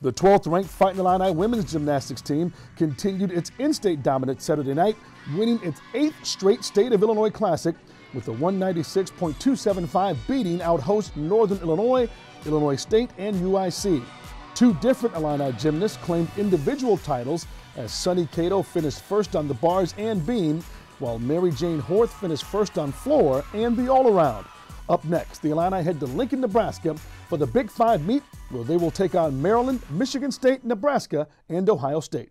The 12th ranked Fighting Illini women's gymnastics team continued its in state dominance Saturday night, winning its eighth straight State of Illinois Classic with a 196.275 beating out host Northern Illinois, Illinois State, and UIC. Two different Illini gymnasts claimed individual titles as Sunny Kato finished first on the bars and beam, while Mary Jane Horth finished first on floor and the all around. Up next, the Illini head to Lincoln, Nebraska for the Big Five meet where they will take on Maryland, Michigan State, Nebraska, and Ohio State.